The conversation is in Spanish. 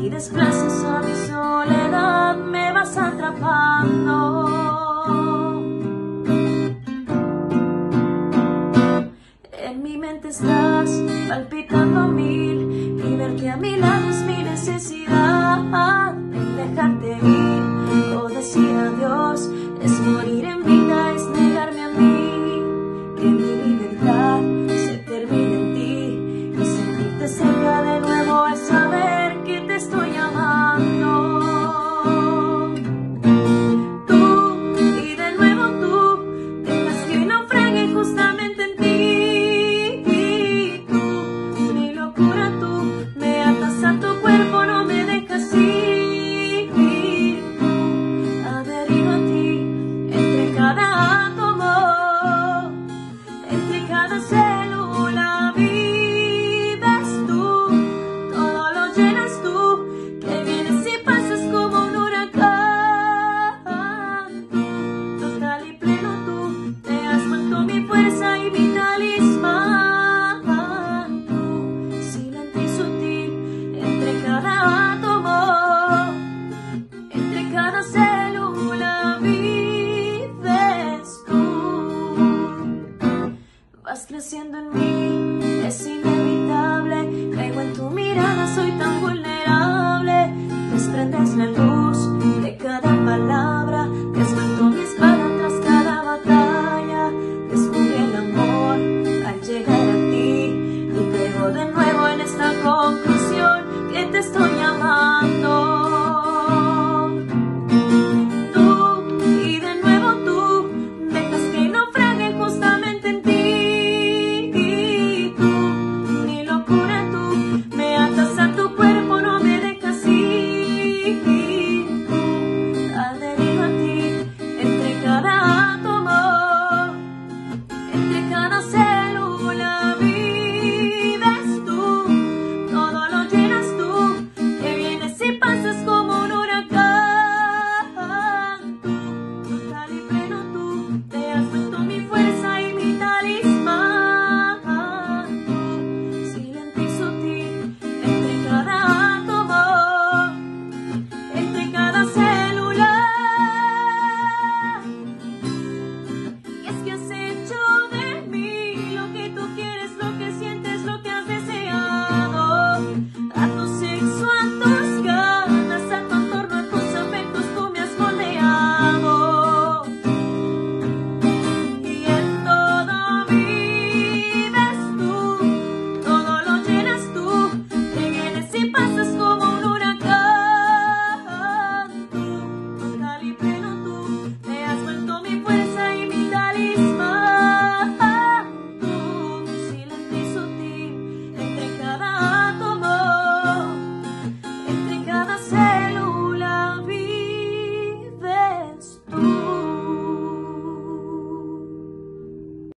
Si desplazas a mi soledad, me vas atrapando. En mi mente estás palpitando mil y verte a mi lado es mi necesidad. En dejarte ir o decir adiós es morir en vida, es negarme a mí. Que mi libertad se termine en ti y sentirte cerca de nuevo es Desprendes la luz.